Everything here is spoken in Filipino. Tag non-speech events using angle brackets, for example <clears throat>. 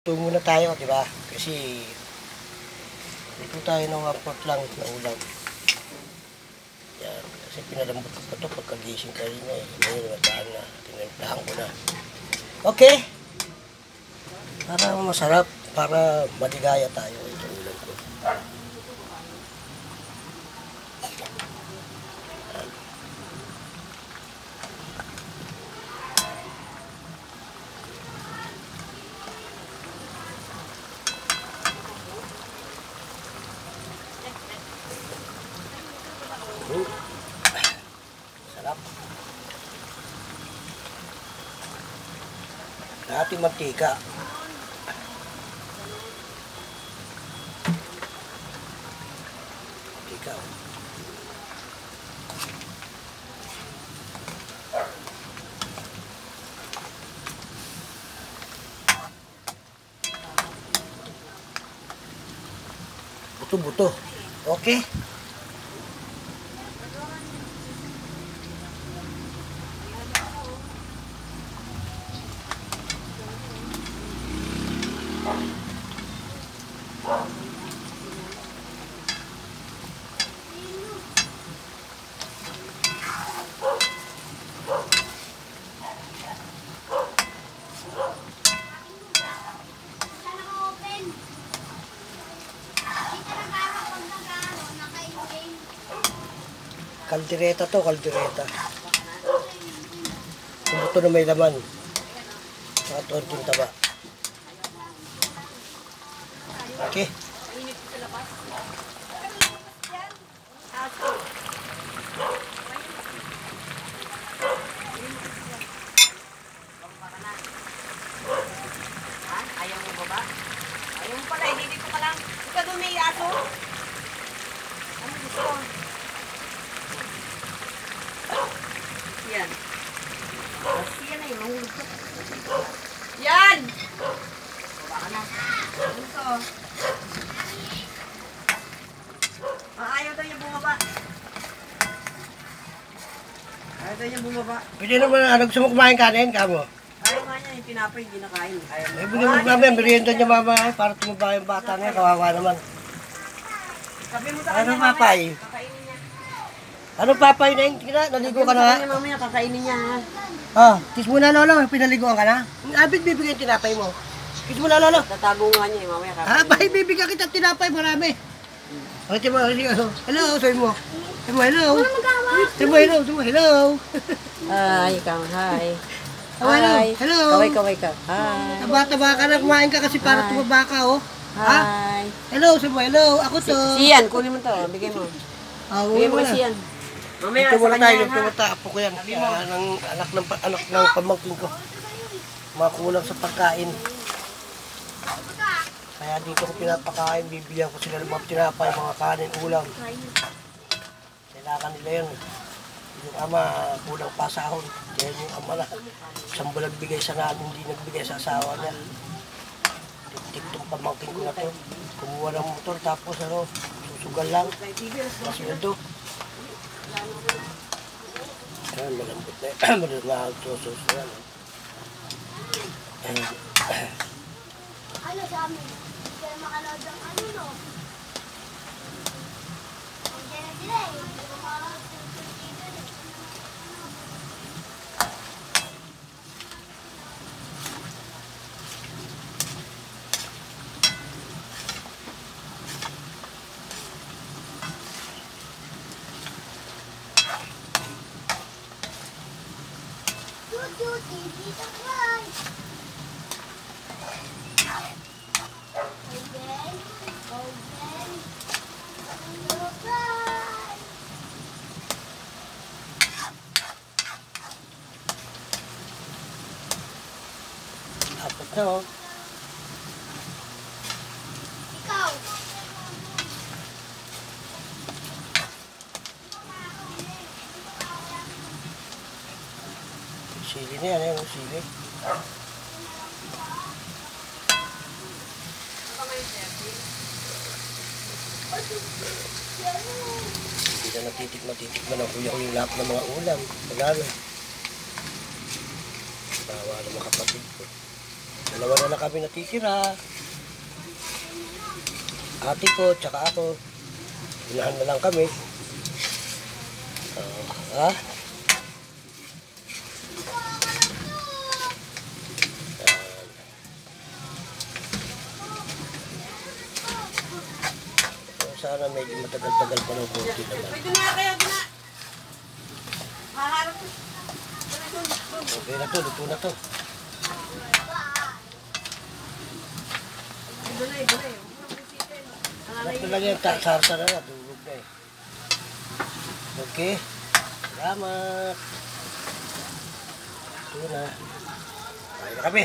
Ito muna tayo, di ba? Kasi ito tayo ng one lang na ulam. Yan. Kasi pinalambot ko pa ito pagkagising kayo na eh. Ngayon, nataan na. Tinimplahan ko na. Okay. Para masarap. Para maligaya tayo. Ito ulam ko. Hmm. Sarap. Dating mantika. Mantika. oh. Buto-buto. Okay. Kaldereta to, kaldereta. Tumuto na may laman. Saka tonting taba. Okay. Ayaw mo baba? Ayaw mo pala, hindi dito ka lang. Ikaw may aso. Ano gusto mo? Yan. Yan na yung mahulog ka. Yan! Baba ka na. Dito. Ah, ayaw daw niya bumaba. Daw niya bumaba. Pwede naman, ano, gusto mo kumain kanin, kamo? Ayaw nga niya, yung pinapay, hindi nakain. Ayaw Eh, bili mo namin, merienda niya mama, eh, para tumaba yung bata niya, kawawa naman. Sabi mo sa Ano kanya, papay? mamaya, Kakainin niya. Ano papay na tina? Naligo ka na nga? Sabi mo sa mamaya, kakainin niya. ha? Ah, kiss mo na lolo, pinaliguan ka na? Abit bibigyan yung tinapay mo. Kiss mo na lolo. Tatago nga niya, eh, mamaya Ah, kakainin. bahay bibigyan kita tinapay, marami. Okay, mo, hello, hello, sabi mo. Mo, hello. Sabi mo, hello, sabi mo, hello. Hi, ikaw, hi. Oh, hello, hello. Kaway, kaway ka. Hi. Taba-taba ka na, kumain ka kasi para Hi. tumaba ka, oh. Ha? Hi. Hello, sabi mo, hello, ako to. Si Ian, kunin mo to. Bigay mo. Ah, Bigay mo si Ian. Mamaya, Ito kanya tayo, ito apo ko yan. Ah, ng anak ng anak ng pamangkin ko. Mga kulang sa pagkain. Kaya dito ko pinapakain, bibigyan ko sila ng mga tinapay, mga kanin, ulam. Kailangan nila yun. Yung ama, kulang pa sahod. Kaya yung ama na, isang bulan bigay sa namin, hindi nagbigay sa asawa niya. Tik tong pamangkin ko na to. Kumuha ng motor, tapos ano, susugal lang. Masweldo. Ayan, malambot na yun. <clears throat> Malambot na magsusus na yan. Ayan. Ano sa amin? Kaya ng ano, no? Andiyan na sila eh. Hindi ko makakanood ng TV eh. Tutu, TV takay. Open, open, open. Oh. Ikaw. Sili na yan, eh, sili. Hindi na natitikman-titikman ng kuya ko yung lahat ng mga ulam. Wala na. Bawa ng mga kapatid ko. Dalawa na lang kami natitira. Ate ko, tsaka ako. Unahan na lang kami. Oh, ha? So, sana medyo matagal-tagal pa ng konti naman. Doon na kayo, doon na. Haharap ko. Okay na to, luto na to. Ko lang yan, ta- sarsa na na, tulog na eh. Okay. Salamat. Ito na. Kain na kami.